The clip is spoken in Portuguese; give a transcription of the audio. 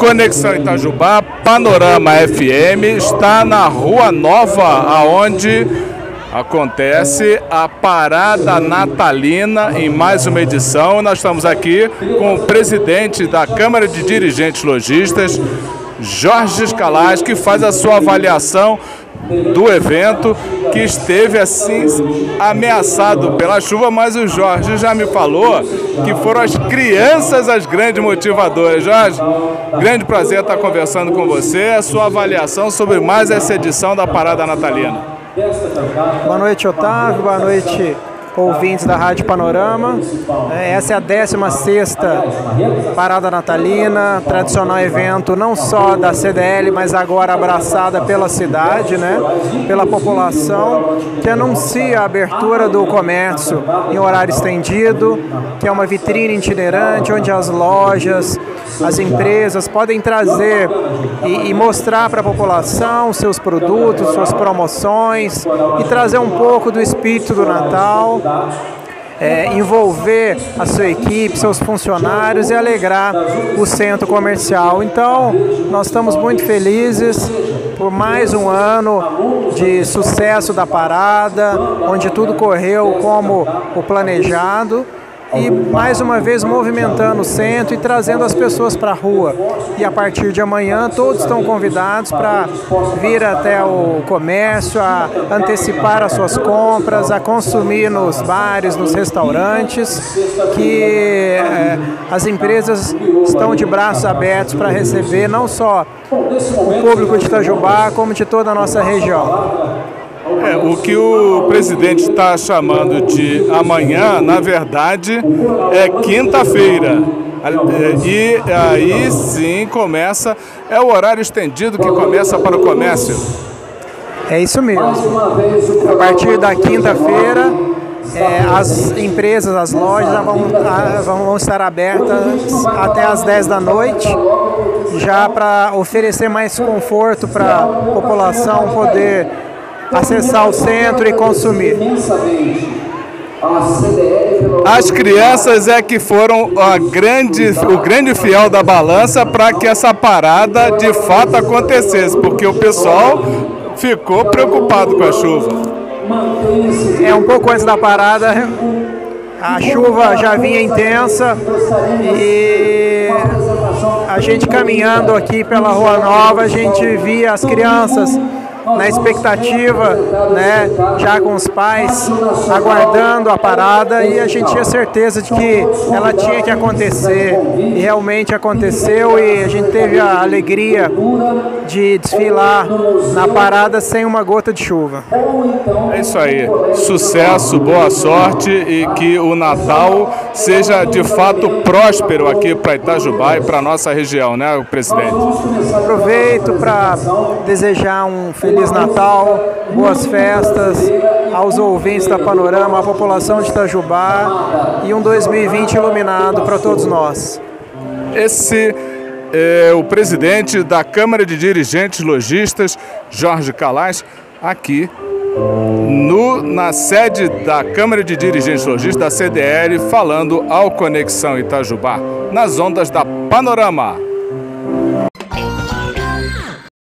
Conexão Itajubá, Panorama FM, está na Rua Nova, aonde acontece a Parada Natalina em mais uma edição. Nós estamos aqui com o presidente da Câmara de Dirigentes Logistas, Jorge Escalaz, que faz a sua avaliação do evento que esteve assim ameaçado pela chuva, mas o Jorge já me falou que foram as crianças as grandes motivadoras. Jorge, grande prazer estar conversando com você, a sua avaliação sobre mais essa edição da Parada Natalina. Boa noite, Otávio. Boa noite, ouvintes da Rádio Panorama. É, essa é a 16 Parada Natalina, tradicional evento não só da CDL, mas agora abraçada pela cidade, né, pela população, que anuncia a abertura do comércio em horário estendido, que é uma vitrine itinerante onde as lojas, as empresas podem trazer e, e mostrar para a população seus produtos, suas promoções e trazer um pouco do espírito do Natal é, envolver a sua equipe, seus funcionários e alegrar o centro comercial. Então, nós estamos muito felizes por mais um ano de sucesso da parada, onde tudo correu como o planejado e mais uma vez movimentando o centro e trazendo as pessoas para a rua. E a partir de amanhã todos estão convidados para vir até o comércio, a antecipar as suas compras, a consumir nos bares, nos restaurantes, que é, as empresas estão de braços abertos para receber não só o público de Itajubá, como de toda a nossa região. É, o que o presidente está chamando de amanhã, na verdade, é quinta-feira. É, e aí sim começa, é o horário estendido que começa para o comércio. É isso mesmo. A partir da quinta-feira, é, as empresas, as lojas vão, vão estar abertas até as 10 da noite, já para oferecer mais conforto para a população poder acessar o centro e consumir. As crianças é que foram grande, o grande fiel da balança para que essa parada de fato acontecesse, porque o pessoal ficou preocupado com a chuva. É um pouco antes da parada, a chuva já vinha intensa e a gente caminhando aqui pela Rua Nova, a gente via as crianças na expectativa, né, já com os pais aguardando a parada e a gente tinha certeza de que ela tinha que acontecer e realmente aconteceu e a gente teve a alegria de desfilar na parada sem uma gota de chuva. É isso aí. Sucesso, boa sorte e que o Natal seja de fato próspero aqui para Itajubá e para nossa região, né, presidente? Aproveito para desejar um feliz Feliz Natal, boas festas aos ouvintes da Panorama, à população de Itajubá e um 2020 iluminado para todos nós. Esse é o presidente da Câmara de Dirigentes Logistas, Jorge Calais, aqui no, na sede da Câmara de Dirigentes Logistas, da CDL, falando ao Conexão Itajubá, nas ondas da Panorama.